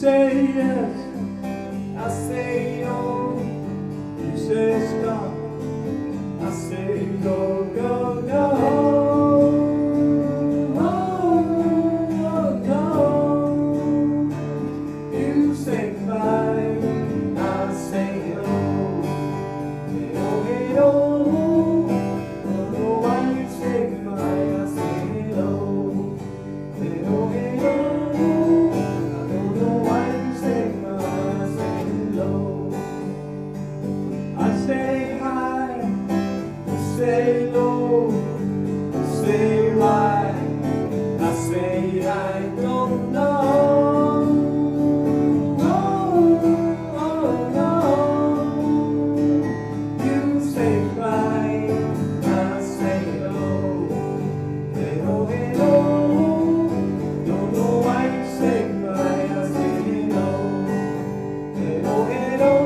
say yes, I say no. You say stop, I say go, no, go. Stay low, stay say I say I don't know. No, oh no, you stay why, I say no, hello, oh, hello. Oh. Don't know why you stay why, I say no, hello, oh, hello.